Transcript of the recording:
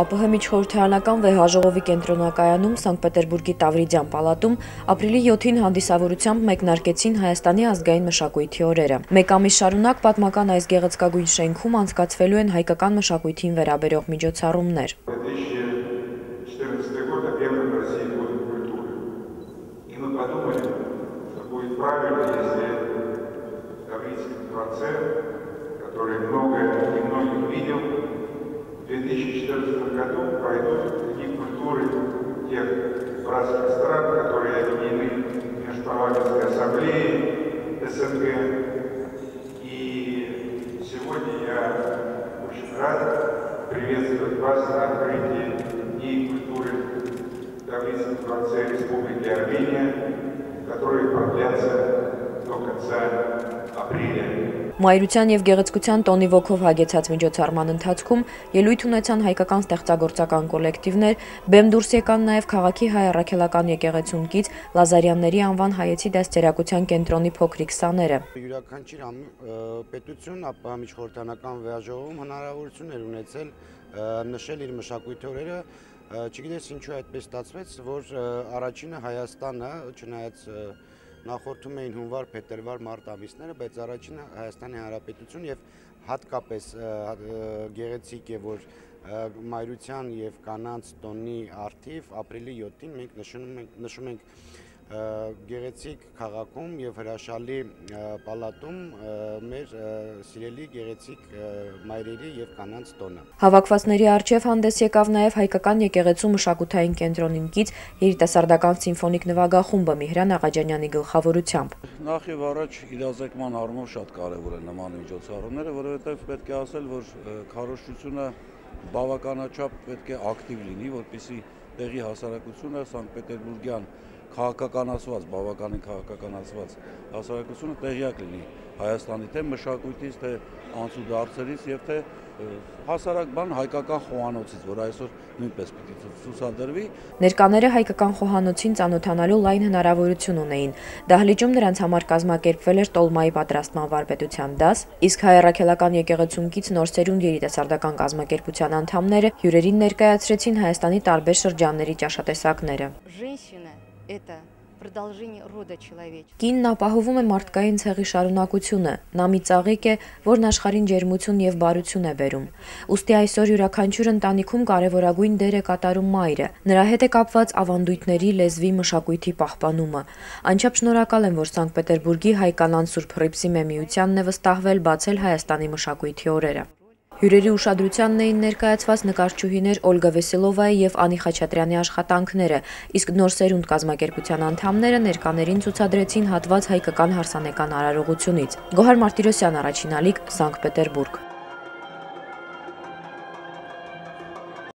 ԱՊՀ միջխորհրդարանական վեհաժողովի կենտրոնակայանում Սանկտ Պետերբուրգի Տավրիդյան պալատում ապրիլի 7-ին հանդիսավորությամբ մեկնարկեցին Հայաստանի ազգային մշակույթի օրերը։ Մեկ ամիս շարունակ պատմական այս գեղեցկագույն շենքում անցկացվելու են հայկական մշակույթին վերաբերող միջոցառումներ։ 2014 год объявлен в России годом культуры. И мы подумали, что будет правильно, если в Таврийском дворце, который многое и многих видел, в 2014 году пройдут дни культуры тех братских стран, которые объединены Межпарламентской ассамблее СНГ. И сегодня я очень рад приветствовать вас на открытии Дней культуры Таврийском дворце Республики Армения, которые продлятся до конца апреля. Մայրության եւ գեղեցկության տոնի ոգով հագեցած միջոցառման ընթացքում ելույթ ունեցան հայկական ստեղծագործական կոլեկտիվներ, բեմ դուրս եկան նաեւ քաղաքի հայ առաքելական եկեղեցուն կից Լազարյանների անվան հայեցի դաստիարակության կենտրոնի փոքրիկ սաները։ Յուրաքանչյուր պետություն ապա միջխորհրդանական վեաժողովում հնարավորություն էր ունեցել նշել իր մշակույթի օրերը չգիտես ինչու այդպես ստացվեց, որ առաջինը Հայաստանը, չնայած նախորդում էին հունվար, փետրվար, մարտ ամիսները, բայց առաջինը Հայաստանի Հանրապետություն եւ հատկապես գեղեցիկ է որ մայրության եւ կանանց տոնի արթիվ ապրիլի 7-ին մենք նշում ենք նշում ենք գեղեցիկ քաղաքում եւ հրաշալի պալատում մեր սիրելի գեղեցիկ մայրերի եւ կանանց տոնը։ Հավաքվածների արչեւ հանդես եկավ նաեւ հայկական եկեղեցու մշակութային կենտրոնին կից երիտասարդական սիմֆոնիկ նվագախումբը Միհրան Աղաջանյանի գլխավորությամբ։ Նախ եւ առաջ իրազեկման առումով շատ կարեւոր են նման միջոցառումները, որովհետեւ պետք է ասել, որ քարոշչությունը բավականաչափ պետք է ակտիվ լինի, որպեսզի տեղի հասարակությունը Սանկտ Պետերբուրգյան քաղաքականացված, բավականին քաղաքականացված հասարակությունը տեղյակ լինի Հայաստանի թե մշակույթից, թե անցուդարձերից եւ թե հասարակ բան հայկական խոհանոցից, որ այսօր նույնպես պիտի ցուսադրվի։ Ներկաները հայկական խոհանոցին ծանոթանալու լայն հնարավորություն ունեին։ Դահլիճում նրանց համար կազմակերպվել էր տոլմայի պատրաստման վարպետության դաս, իսկ հայերակելական եկեղեցուն կից նոր սերունդ երիտասարդական կազմակերպության անդամները հյուրերին ներկայացրեցին Հայաստանի տարբեր շրջանների ճաշատեսակները։ Ժենշինը это продолжение рода человеческого։ Կինն ապահովում է մարդկային ցեղի շարունակությունը։ Նա մի ծաղիկ է, որն աշխարհին ջերմություն եւ բարություն է բերում։ Ոստի այսօր յուրաքանչյուր ընտանիքում կարևորագույն դեր է կատարում մայրը։ Նրա հետ է կապված ավանդույթների, լեզվի, մշակույթի պահպանումը։ Անչափ շնորհակալ եմ, որ Սանկտ Պետերբուրգի հայկանան Սուրբ Հռիփսի Մեմիությանն է վստահվել բացել Հայաստանի մշակույթի օրերը։ Հյուրերի ուշադրությանն էին ներկայացված նկարչուհիներ Օլգա Վեսելովայի եւ Անի Խաչատրյանի աշխատանքները, իսկ նոր սերունդ կազմակերպության անդամները ներկաներին ցուցադրեցին հատված հայկական հարսանեկան արարողությունից։ Գոհար Մարտիրոսյան, առաջին ալիք, Սանկտ Պետերբուրգ։